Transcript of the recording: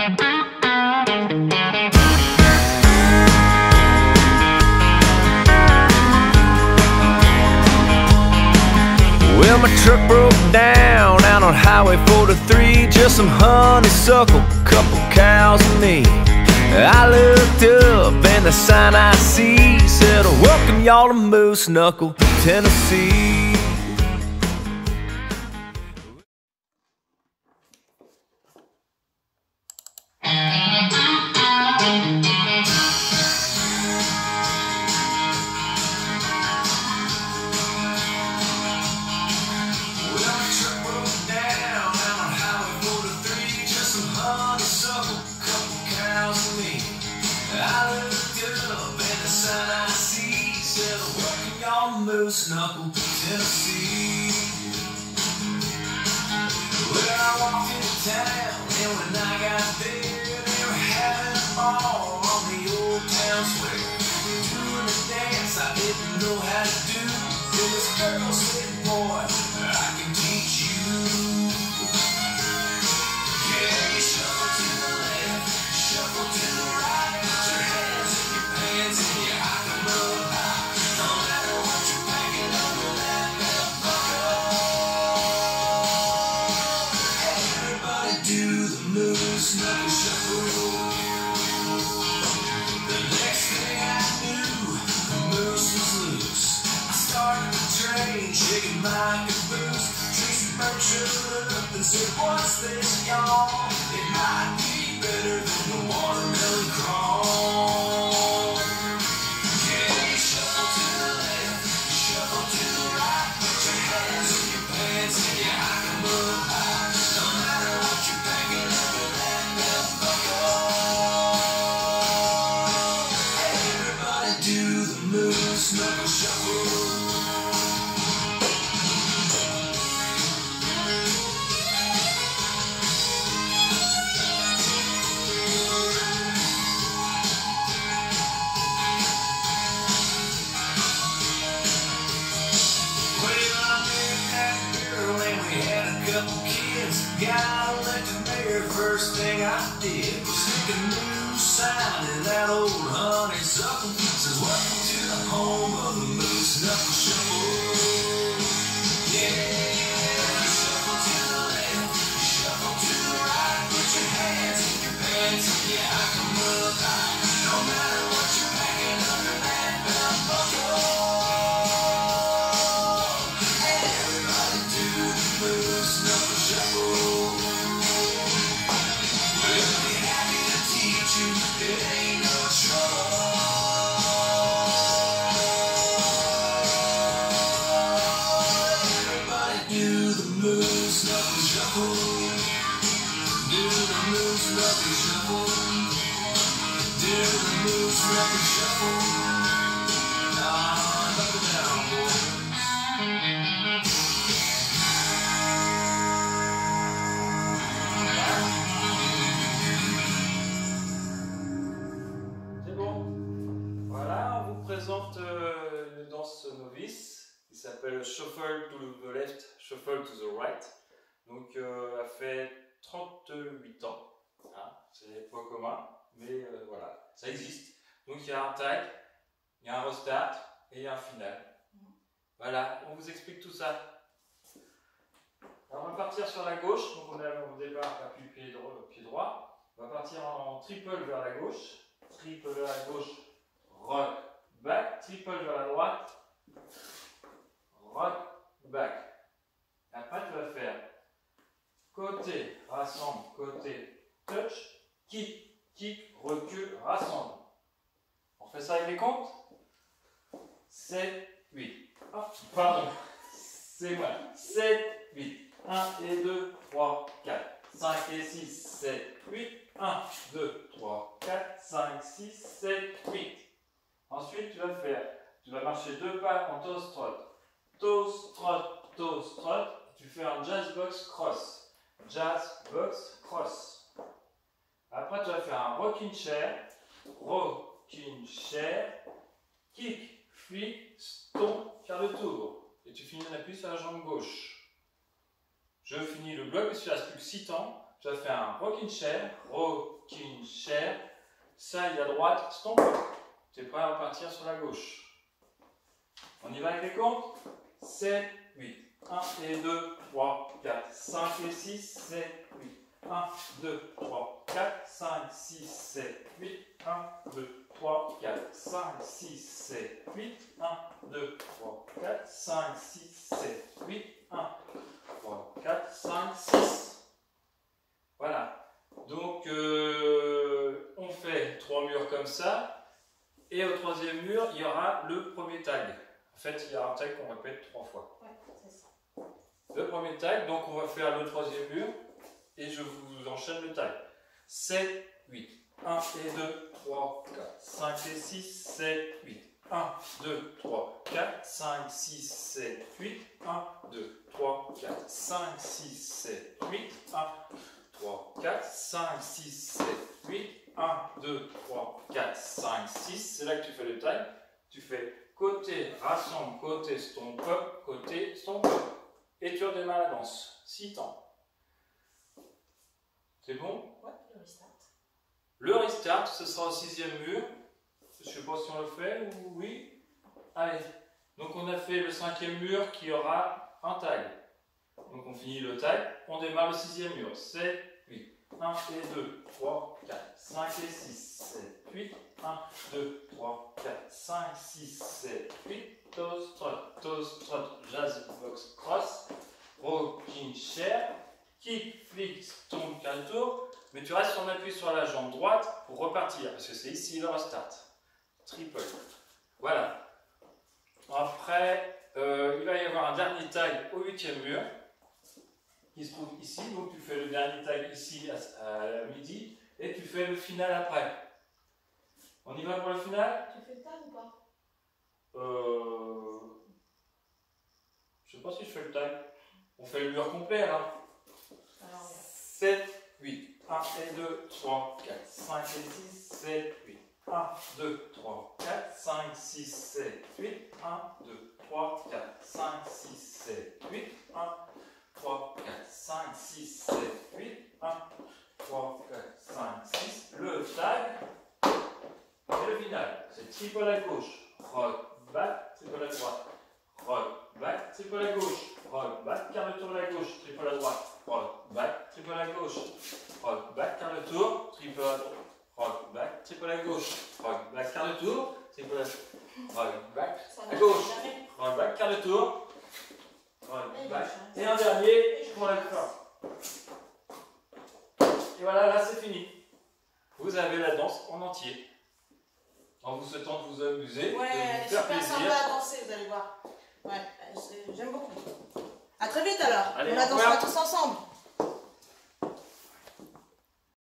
Well, my truck broke down out on Highway 43. Just some honeysuckle, couple cows and me. I looked up and the sign I see said, Welcome y'all to Moose Knuckle, Tennessee. Moose Knuckle, Tennessee. Well, I walked into town and when I got there, a on the old town square. Doing a dance I didn't know how to do. Then this girl said, Boy, Showed up and said, What's this, y'all? It might be better than the watermelon crawl. First thing I did was stick a new sign in that old honeysuckle. Says, welcome to the home of the Moose Knuckle Shuffle. Yeah, shuffle to the s'appelle Shuffle to the left, Shuffle to the right. Donc, euh, elle fait 38 ans. Hein, c'est pas commun, mais euh, voilà, ça existe. Donc, il y a un tag, il y a un restart et un final. Voilà, on vous explique tout ça. Alors, on va partir sur la gauche. Donc, on est au départ, appui pied droit, pied droit. On va partir en triple vers la gauche triple vers la gauche, rock, back, triple vers la droite, rock, back. Après, tu vas faire côté, rassemble, côté, touch, kick, kick, recul, rassemble. On fait ça avec les comptes? 7, 8. Oh, pardon, c'est moi. 7, 8. 1 et 2, 3, 4. 5 et 6, 7, 8. 1, 2, 3, 4, 5, 6, 7, 8. Ensuite, tu vas faire, tu vas marcher deux pas en toes trot. Toes trot, toes trot. Tu fais un jazz box cross. Jazz box cross. Après, tu vas faire un rocking chair. Rocking chair. Kick, flick, stomp, quart de tour. Et tu finis en appui sur la jambe gauche. Je finis le bloc, ne reste plus que 6 temps. tu vas faire un rocking chair, rocking chair, side à droite, stomp. Tu es prêt à repartir sur la gauche. On y va avec les comptes? 7, 8. 1 et 2, 3, 4, 5 et 6, 7, 8. 1, 2, 3, 4, 5, 6, 7, 8. 1, 2, 3, 4, 5, 6, 7, 8. 1, 2, 3, 4, 5, 6, 7, 8. 1, 3, 4, 5, 6. Voilà. Donc, euh, on fait trois murs comme ça. Et au troisième mur, il y aura le premier tag. En fait, il y a un tag qu'on répète trois fois. Ouais, ça. Le premier tag, donc on va faire le troisième mur. Et je vous enchaîne le tag. 7, 8. 1 et 2, 3, 4, 5 et 6, 7, 8. 1, 2, 3, 4, 5, 6, 7, 8. 1, 2, 3, 4, 5, 6, 7, 8. 1, 3, 4, 5, 6, 7, 8. 1, 2, 3, 4, 5, 6. C'est là que tu fais le tag. Tu fais côté rassemble, côté stomp côté stomp. Et tu redémarres la danse. 6 temps. C'est bon Ouais, le restart. Le restart, ce sera au sixième mur. Je ne sais pas si on le fait ou oui. Allez. Donc on a fait le cinquième mur qui aura un tag. Donc on finit le tag. On démarre le sixième mur. 7, 8. 1 et 2, 3, 4, 5 et 6, 7, 8. 1, 2, 3, 4, 5, 6, 7, 8. Toes, trot, toes, trot, jazz, box, cross. Rocking chair. Kick, flick, stomp, tour. Mais tu restes en appui sur la jambe droite pour repartir, parce que c'est ici le restart. Triple. Voilà. Après, euh, il va y avoir un dernier tag au huitième mur, qui se trouve ici. Donc tu fais le dernier tag ici à, à midi, et tu fais le final après. On y va pour le final? Tu fais le tag ou pas? Euh... Je sais pas si je fais le tag. On fait le mur complet alors. Alors, 7, 8. 1 et 2, 3, 4, 5 et 6, 7, 8. 1, 2, 3, 4, 5, 6, 7, 8. 1, 2, 3, 4, 5, 6, 7, 8. 1, 3, 4, 5, 6, 7, 8. 1, 3, 4, 5, 6. Le tag. Et le final. C'est triple à gauche. Rock, back, triple à droite. Rock, back, triple à gauche. Rock, back, quart de tour à la gauche, triple à droite. Rock, back, triple à gauche. Rock, back, quart de tour, triple à droite. Triple à gauche. Rock, back, quart de tour, triple à Rock, back, à gauche. Rock, back, quart de tour. Rock, Et back. gauche, hein. Et un dernier pour la fin. Et voilà, là c'est fini. Vous avez la danse en entier. En vous souhaitant de vous amuser, Ouais, de vous faire super plaisir. sympa à danser, vous allez voir. Ouais, c'est- j'aime beaucoup. À très vite alors. Allez, On la dansera tous ensemble.